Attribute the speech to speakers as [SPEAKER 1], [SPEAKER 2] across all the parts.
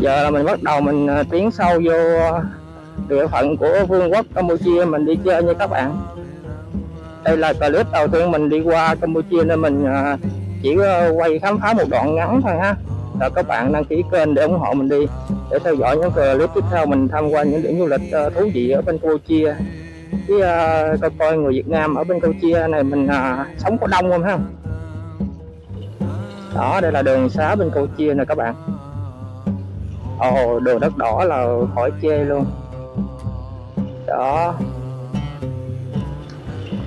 [SPEAKER 1] giờ là mình bắt đầu mình ờ, tiến sâu vô ờ, địa phận của vương quốc Campuchia mình đi chơi nha các bạn. Đây là clip đầu tiên mình đi qua Campuchia nên mình ờ, chỉ quay khám phá một đoạn ngắn thôi ha. Rồi các bạn đăng ký kênh để ủng hộ mình đi để theo dõi những clip tiếp theo mình tham quan những điểm du lịch thú vị ở bên Campuchia. Với uh, coi coi người Việt Nam ở bên Campuchia này mình uh, sống có đông không ha? Đó đây là đường xá bên Campuchia nè các bạn ồ đường đất đỏ là khỏi chê luôn. Đó.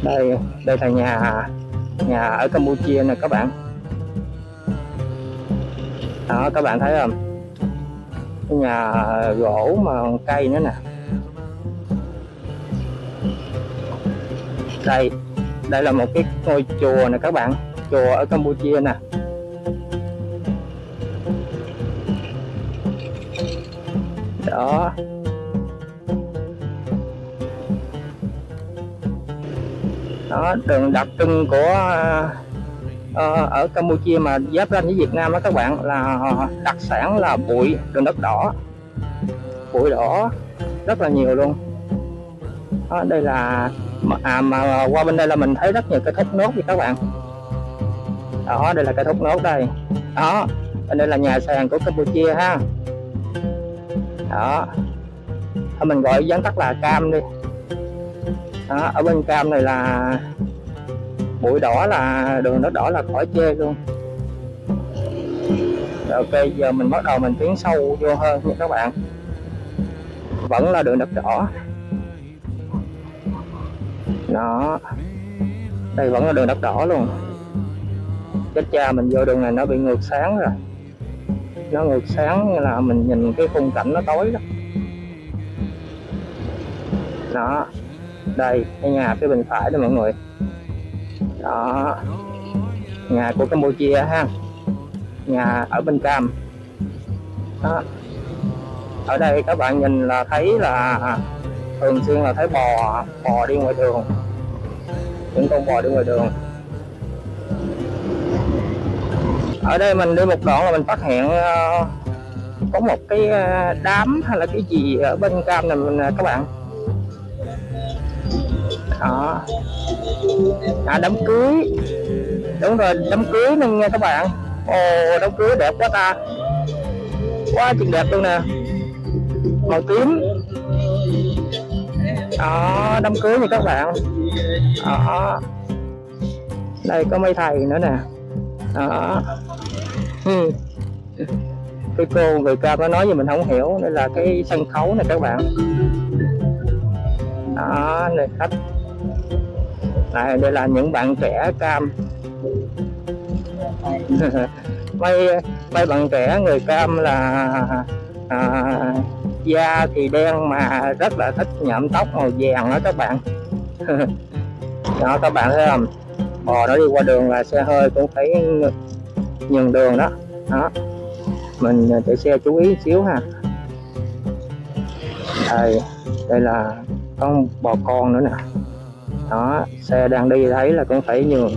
[SPEAKER 1] Đây đây là nhà nhà ở Campuchia nè các bạn. Đó, các bạn thấy không? Cái nhà gỗ mà cây nữa nè. Đây đây là một cái ngôi chùa nè các bạn. Chùa ở Campuchia nè. Đó. Đó đường đặc trưng của uh, ở Campuchia mà giáp ranh với Việt Nam đó các bạn là đặc sản là bụi đường đất đỏ. Bụi đỏ rất là nhiều luôn. Đó, đây là à, mà qua bên đây là mình thấy rất nhiều cây thốt nốt vậy các bạn. Đó đây là cây thốt nốt đây. Đó bên đây là nhà sàn của Campuchia ha đó. Thôi mình gọi gián tắt là cam đi. Đó, ở bên cam này là bụi đỏ là đường nó đỏ là khỏi chê luôn. Rồi ok giờ mình bắt đầu mình tiến sâu vô hơn nha các bạn. Vẫn là đường đất đỏ. Đó. Đây vẫn là đường đất đỏ luôn. Chết cha mình vô đường này nó bị ngược sáng rồi nó ngược sáng là mình nhìn cái khung cảnh nó tối đó. Đó. Đây, cái nhà phía bên phải đó mọi người. Đó. Nhà của Campuchia ha. Nhà ở bên cam. Đó. Ở đây các bạn nhìn là thấy là à, thường xuyên là thấy bò bò đi ngoài đường. Những con bò đi ngoài đường. Ở đây mình đi một đoạn là mình phát hiện uh, có một cái ờ, đám hay là cái gì ở bên cam này mình ờ, các bạn. Đó. À đám cưới. Đúng rồi đám cưới này nha các bạn. Ồ đám cưới đẹp quá ta. Quá chừng đẹp luôn nè. Màu tím. Đó đám cưới nha các bạn. Đó. Đây có mấy thầy nữa nè. Đó. Ừ. cái cô người ca nó nói gì mình không hiểu nên là cái sân khấu này các bạn. Đó này khách. Này đây là những bạn trẻ cam. Mấy mấy bạn trẻ người cam là à, da thì đen mà rất là thích nhuộm tóc màu vàng đó các bạn. Đó các bạn thấy không? Bò nó đi qua đường là xe hơi cũng phải nhường đường đó. Đó. Mình à, chạy xe chú ý xíu ha. Đây đây là con bò con nữa nè. Đó, xe đang đi thấy là cũng phải nhường.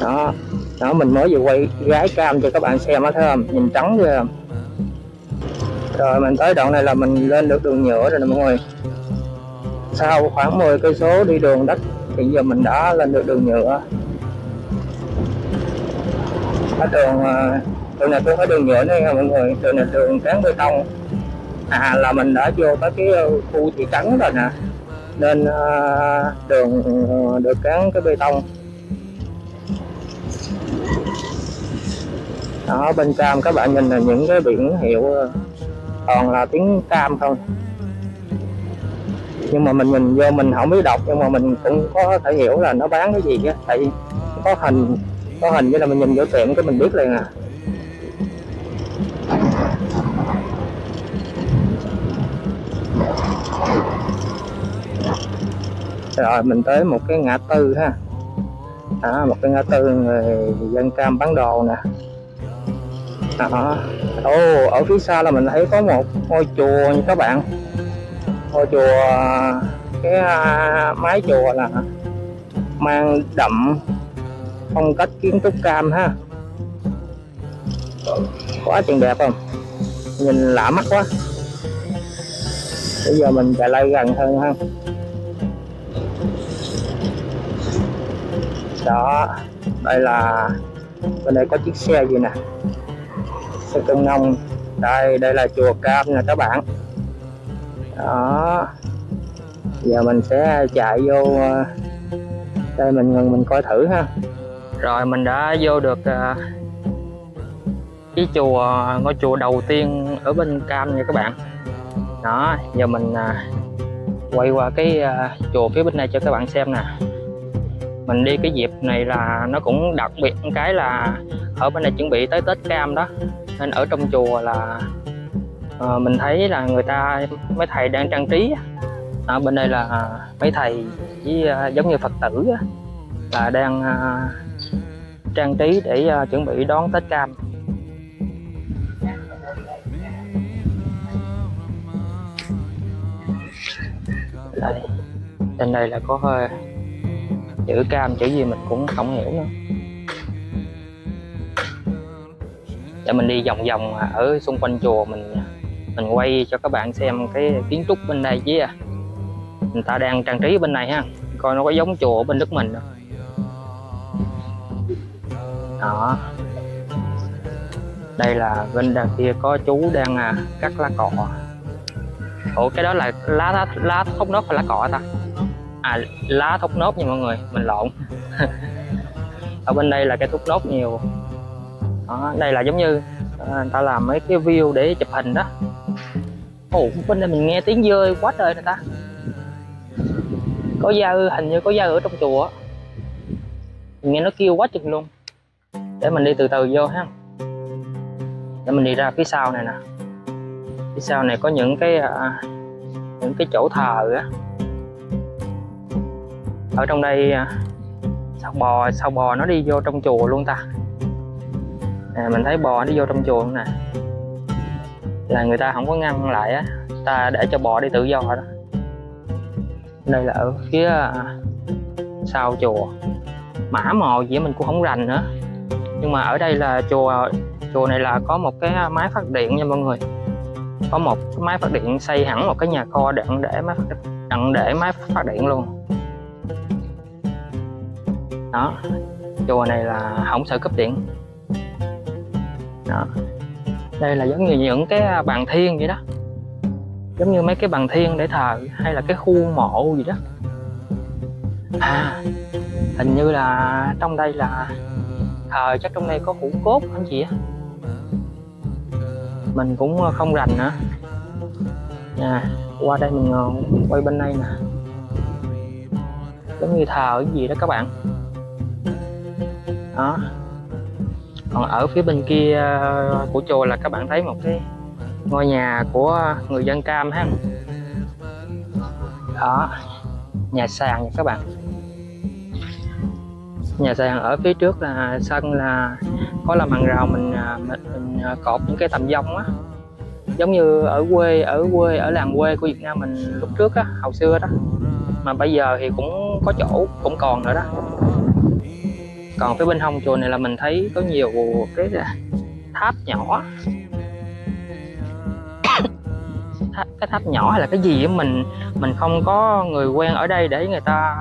[SPEAKER 1] Đó. Đó, mình mới vừa quay gái cam cho các bạn xem á, thấy không? Nhìn trắng ghê không? Rồi, mình tới đoạn này là mình lên được đường nhựa rồi nè mọi người. Sau khoảng 10 cây số đi đường đất, thì giờ mình đã lên được đường nhựa cái đường à, đường này tôi có đường nhựa nữa nha mọi người. Đường này đường tráng bê tông. À là mình đã vô tới cái ờ, khu thị trấn rồi nè. Nên à, đường ờ, được cán cái bê tông. Đó, bên cam các bạn nhìn là những cái biển hiệu ờ, toàn là tiếng cam không nhưng mà mình nhìn vô mình không biết đọc, nhưng mà mình cũng có thể hiểu là nó bán cái gì á. Tại vì có hình có hình với là mình nhìn vô tiệm cái mình biết liền à. Rồi mình tới một cái ngã tư ha. Đó, một cái ngã tư người dân cam bán đồ nè. Đó. Ồ ở phía xa là mình thấy có một ngôi chùa như các bạn. Ngôi chùa cái à, mái chùa là mang đậm phong cách kiến trúc cam ha. Quá chừng đẹp không? Nhìn lạ mắt quá. Bây giờ mình chạy lại gần hơn ha. Đó, đây là, bên đây có chiếc xe gì nè? Xe công nông. Đây đây là chùa cam nè các bạn. Đó. Giờ mình sẽ chạy vô ờ, đây mình mình coi thử ha rồi mình đã vô được uh, cái chùa ngôi chùa đầu tiên ở bên cam nha các bạn. Đó giờ mình uh, quay qua cái uh, chùa phía bên này cho các bạn xem nè. Mình đi cái dịp này là nó cũng đặc biệt cái là ở bên này chuẩn bị tới tết cam đó. Nên ở trong chùa là uh, mình thấy là người ta mấy thầy đang trang trí ở bên đây là mấy thầy với uh, giống như phật tử là đang uh, trang trí để uh, chuẩn bị đón tết cam. Đây trên đây là có hơi chữ cam chữ gì mình cũng không hiểu nữa. Để mình đi vòng vòng ở xung quanh chùa mình mình quay cho các bạn xem cái kiến trúc bên đây chứ à. Người ta đang trang trí bên này ha coi nó có giống chùa ở bên nước mình không đó. Đây là bên đằng kia có chú đang à, cắt lá cọ. Ủa cái đó là lá lá thốt nốt hay lá cọ ta? À lá thốt nốt nha mọi người mình lộn. Ở bên đây là cái thốt nốt nhiều. Đó, đây là giống như à, người ta làm mấy cái view để chụp hình đó. Ồ bên đây mình nghe tiếng dơi quá trời người ta. Có dao hình như có da ở trong chùa. Mình nghe nó kêu quá chừng luôn để mình đi từ từ vô ha. Để mình đi ra phía sau này nè. Phía sau này có những cái à, những cái chỗ thờ á. Ở trong đây à, sao bò sao bò nó đi vô trong chùa luôn ta? À, mình thấy bò nó đi vô trong chùa luôn nè. Là người ta không có ngăn lại á. Ta để cho bò đi tự do đó. Đây là ở phía à, sau chùa. Mã mò gì mình cũng không rành nữa nhưng mà ở đây là chùa chùa này là có một cái máy phát điện nha mọi người. Có một cái máy phát điện xây hẳn một cái nhà kho đặng để máy phát, đặng để máy phát điện luôn. Đó chùa này là không sợ cúp điện. Đó. Đây là giống như những cái bàn thiên vậy đó. Giống như mấy cái bàn thiên để thờ hay là cái khu mộ gì đó. À hình như là trong đây là thờ chắc trong đây có hũ cốt anh chị? Á mình cũng ờ, không rành nữa. Nè qua đây mình ờ, quay bên đây nè. Giống như thờ cái gì đó các bạn. Đó. Còn ở phía bên kia ờ, của chùa là các bạn thấy một cái ngôi nhà của người dân cam ha. Đó, nhà sàn nha các bạn nhà sàn ở phía trước là sân là có làm hàng rào mình, à, mình, mình à, cột những cái tầm dông á. Giống như ở quê ở quê ở làng quê của Việt Nam mình lúc trước á hồi xưa đó. Mà bây giờ thì cũng có chỗ cũng còn nữa đó. Còn phía bên hông chùa này là mình thấy có nhiều cái tháp nhỏ. Cái tháp nhỏ hay là cái gì á mình mình không có người quen ở đây để người ta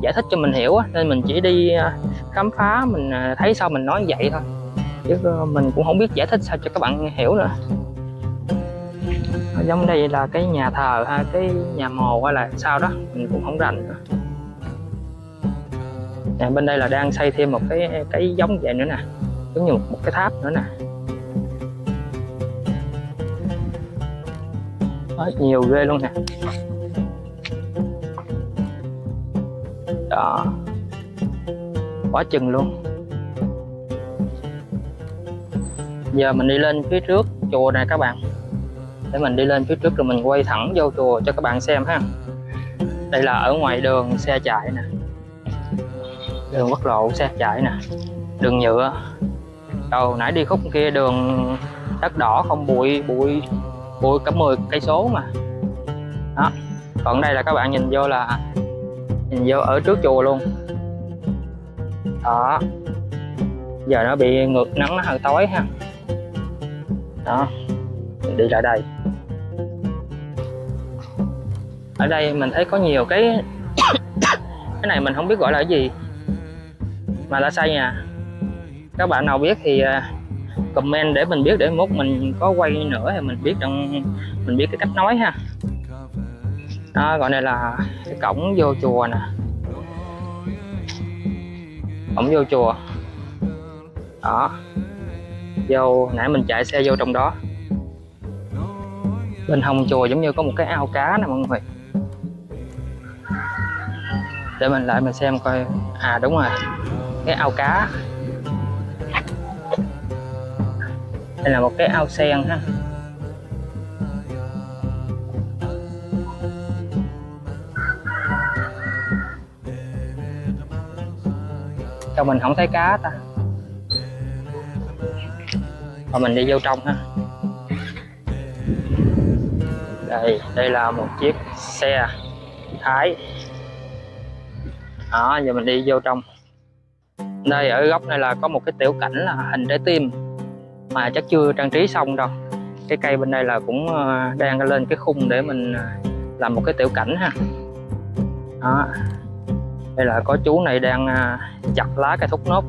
[SPEAKER 1] giải thích cho mình hiểu nên mình chỉ đi à, khám phá mình à, thấy sao mình nói vậy thôi. Chứ ờ, mình cũng không biết giải thích sao cho các bạn hiểu nữa. Ờ, giống đây là cái nhà thờ hay cái nhà mồ hay là sao đó mình cũng không rành nữa. Nè bên đây là đang xây thêm một cái cái giống vậy nữa nè giống như một, một cái tháp nữa nè. Đó, nhiều ghê luôn nè. Đó. Quá chừng luôn. Giờ mình đi lên phía trước chùa này các bạn. Để mình đi lên phía trước rồi mình quay thẳng vô chùa cho các bạn xem ha. Đây là ở ngoài đường xe chạy nè. Đường quốc lộ xe chạy nè. Đường nhựa. Đầu nãy đi khúc kia đường đất đỏ không, bụi bụi bụi cả 10 cây số mà. Đó. Còn đây là các bạn nhìn vô là nhìn vô ở trước chùa luôn. Đó. Giờ nó bị ngược nắng nó hơi tối ha. Đó. Mình đi lại đây. Ở đây mình thấy có nhiều cái cái này mình không biết gọi là cái gì, mà là sai nha các bạn nào biết thì à, comment để mình biết, để mốt mình có quay nữa thì mình biết trong mình biết cái cách nói ha đó gọi này là cái cổng vô chùa nè. Cổng vô chùa. Đó. Vô nãy mình chạy xe vô trong đó. Bên hông chùa giống như có một cái ao cá nè mọi người. Để mình lại mình xem coi. À đúng rồi. Cái ao cá. Đây là một cái ao sen ha cho mình không thấy cá ta? Và mình đi vô trong ha. Đây đây là một chiếc xe thái. Đó, giờ mình đi vô trong. Đây, ở góc này là có một cái tiểu cảnh là hình trái tim. Mà chắc chưa trang trí xong đâu. Cái cây bên đây là cũng ờ, đang lên cái khung để mình ờ, làm một cái tiểu cảnh ha. Đó đây là có chú này đang à, chặt lá cây thốt nốt.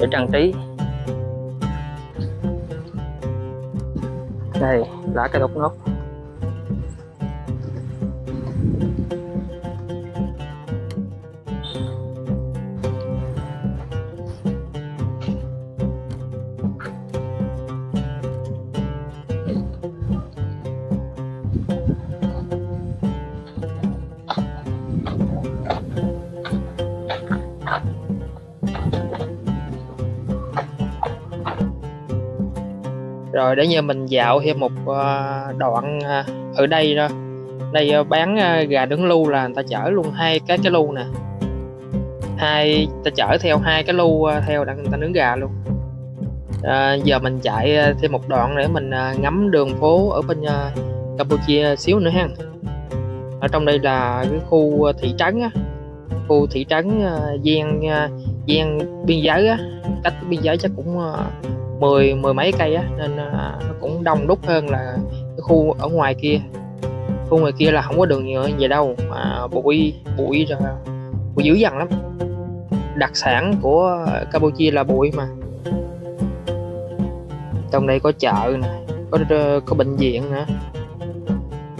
[SPEAKER 1] Để trang trí. Đây, lá cây thốt nốt. Rồi để như mình dạo thêm một ờ, đoạn ờ, ở đây đó. Đây ờ, bán gà đứng lu là người ta chở luôn hai cái cái lu nè. Hai ta chở theo hai cái lu theo để người ta nướng gà luôn. À, giờ mình chạy thêm một đoạn để mình ngắm đường phố ở bên Campuchia xíu nữa ha. Ở trong đây là cái khu thị trấn á. Khu thị trấn gian gian biên giới á. Cách biên giới chắc cũng mười mười mấy cây á, nên nó cũng đông đúc hơn là cái khu ở ngoài kia. Khu ngoài kia là không có đường nhựa gì đâu, mà bụi bụi rồi, bụi dữ dằn lắm. Đặc sản của Campuchia là bụi mà. Trong đây có chợ nè, có có bệnh viện nữa.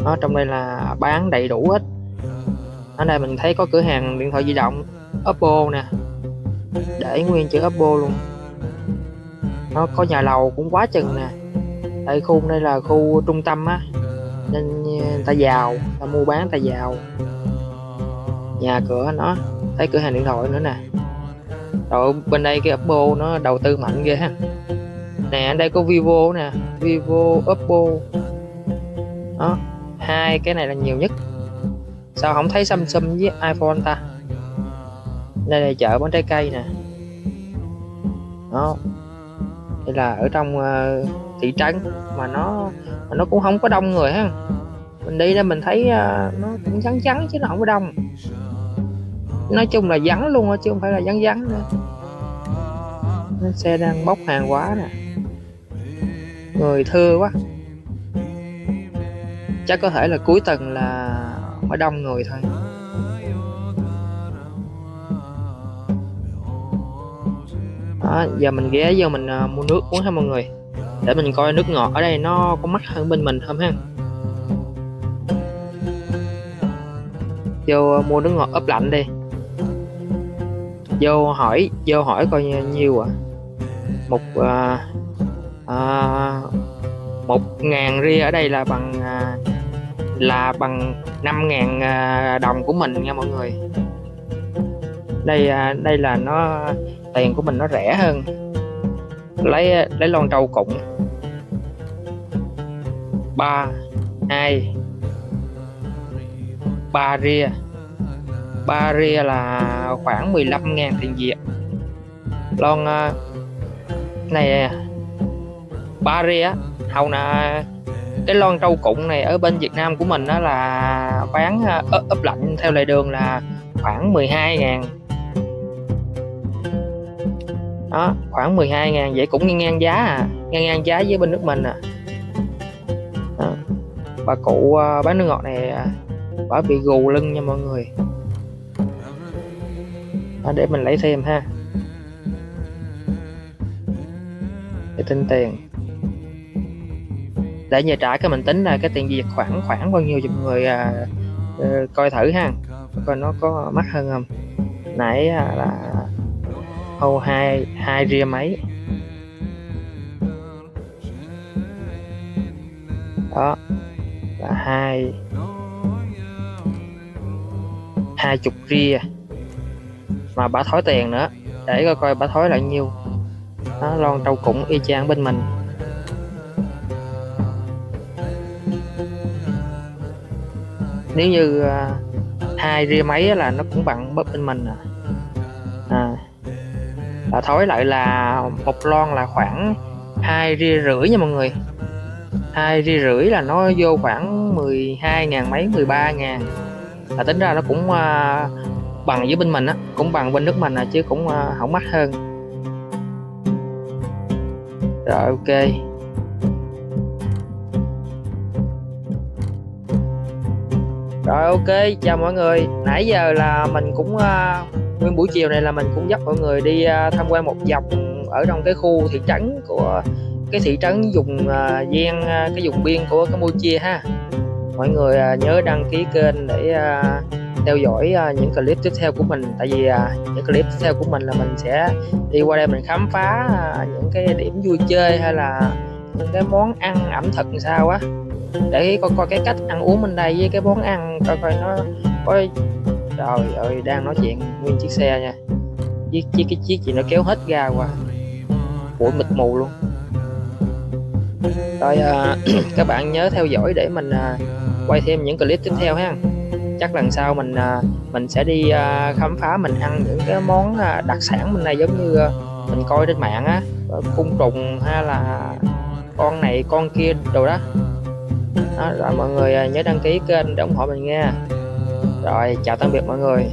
[SPEAKER 1] Nó trong đây là bán đầy đủ hết. Ở đây mình thấy có cửa hàng điện thoại di động Oppo nè. Để nguyên chữ Oppo luôn nó có nhà lầu cũng quá chừng nè. Tại khu đây là khu trung tâm á. Nên ờ, ta giàu ta mua bán ta giàu nhà cửa nó, thấy cửa hàng điện thoại nữa nè. Rồi bên đây cái Oppo nó đầu tư mạnh ghê ha. Nè, ở đây có Vivo nè, Vivo, Oppo. Đó, hai cái này là nhiều nhất. Sao không thấy Samsung với iPhone ta? Đây là chợ bán trái cây nè. Đó hay là ở trong uh, thị trấn mà nó mà nó cũng không có đông người ha. Mình đi ra mình thấy uh, nó cũng vắng vắng chứ nó không có đông. Nói chung là vắng luôn á chứ không phải là vắng vắng nữa. Xe đang bốc hàng quá nè. Người thưa quá. Chắc có thể là cuối tuần là mới đông người thôi. Đó, giờ mình ghé vô mình uh, mua nước uống ha mọi người. Để mình coi nước ngọt ở đây nó có mắc hơn bên mình không ha. Vô uh, mua nước ngọt ấp lạnh đi. Vô hỏi vô hỏi coi nhiêu à. Một à, à, một ngàn ria ở đây là bằng à, là bằng năm ngàn à, đồng của mình nha mọi người. Đây à, đây là nó tiền của mình nó rẻ hơn. Lấy lấy lon trâu cụng ba, hai, ba ria. Ba ria là khoảng 15 ngàn tiền Việt. Lon à, này, ba ria hầu nè cái lon trâu cụng này ở bên Việt Nam của mình đó là bán à, ấp lạnh theo lề đường là khoảng 12 ngàn
[SPEAKER 2] đó khoảng 12 ngàn vậy cũng ngang ngang giá à ngang ngang giá với bên nước mình à. Đó. bà cụ à, bán nước ngọt này à, bà bị gù lưng nha mọi người. Đó, để mình lấy thêm ha. Để tính tiền. Để nhà trả cái mình tính là cái tiền việc khoảng khoảng bao nhiêu cho mọi người à, ờ, coi thử ha. Coi nó có mắc hơn không. Nãy à, là hâu hai hai ria mấy đó, là hai hai chục ria mà bà thối tiền nữa, để coi coi bà thối là nhiêu. Nó lon trâu cũng y chang bên mình. Nếu như à, hai ria mấy là nó cũng bằng bên mình à. Ờ, à, thối lại là một lon là khoảng hai ria rưỡi nha mọi người. Hai ria rưỡi là nó vô khoảng 12 ngàn mấy 13 ngàn. Là tính ra nó cũng à, bằng với bên mình á cũng bằng bên nước mình à, chứ cũng à, không mắc hơn. Rồi ok. Rồi ok chào mọi người. Nãy giờ là mình cũng uh, nguyên buổi chiều này là mình cũng dắt mọi người đi uh, tham quan một dọc ở trong cái khu thị trấn của cái thị trấn dùng uh, ờ, gian uh, cái vùng biên của Campuchia ha. Mọi người uh, nhớ đăng ký kênh để uh, theo dõi uh, những clip tiếp theo của mình. Tại vì uh, những clip tiếp theo của mình là mình sẽ đi qua đây mình khám phá uh, những cái điểm vui chơi hay là những cái món ăn ẩm thực làm sao á để coi coi cái cách ăn uống bên đây với cái món ăn coi coi nó có trời ơi đang nói chuyện nguyên chiếc xe nha. Chiếc chiếc cái chiếc gì nó kéo hết ga qua. Bụi mịt mù luôn. Rồi à, các bạn nhớ theo dõi để mình à, quay thêm những clip tiếp theo ha. Chắc lần sau mình à, mình sẽ đi à, khám phá mình ăn những cái món à, đặc sản bên này giống như à, mình coi trên mạng á. Ờ, côn trùng hay là con này con kia đồ đó đó, rồi mọi người à, nhớ đăng ký kênh để ủng hộ mình nha. Rồi chào tạm biệt mọi người.